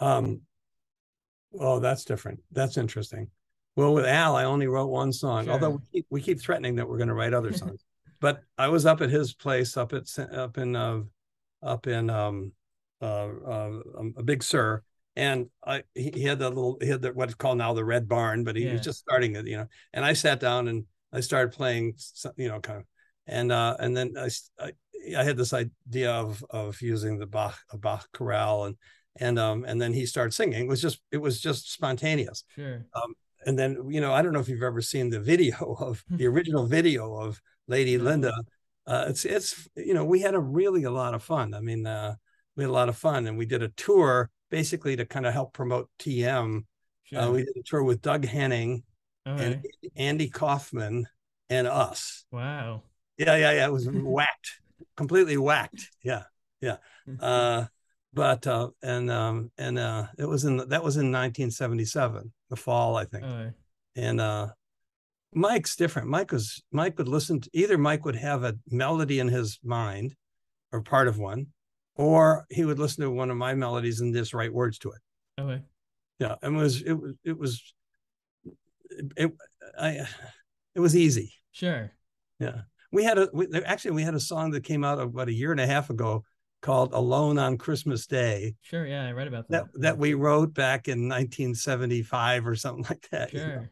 Um, oh, that's different. That's interesting. Well, with Al, I only wrote one song, Sure. although we keep, we keep threatening that we're going to write other songs. but I was up at his place, up at up in uh, up in um, uh, uh, um, a Big Sur, and I he, he had that little he had the, what's called now the Red Barn, but he Yeah. was just starting it, you know. And I sat down and I started playing, some- you know, kind of, and uh, and then I I had this idea of of using the Bach a Bach chorale and and um and then he started singing. It was just it was just spontaneous. Sure. um and then you know i don't know if you've ever seen the video of the original video of lady lynda. Uh it's it's you know we had a really a lot of fun. I mean uh we had a lot of fun and we did a tour basically to kind of help promote tm Sure. uh, we did a tour with doug henning All and andy kaufman and us. Wow. yeah yeah yeah it was whacked completely whacked. Yeah, yeah. Uh but uh and um and uh it was in that was in 1977 the fall i think right. and uh mike's different mike was mike would listen to either mike would have a melody in his mind or part of one or he would listen to one of my melodies and just write words to it right. yeah and it was it was it was it, i it was easy Sure. yeah we had a we, actually we had a song that came out about a year and a half ago called alone on christmas day Sure. Yeah, I read about that that. that we wrote back in 1975 or something like that you know. Sure.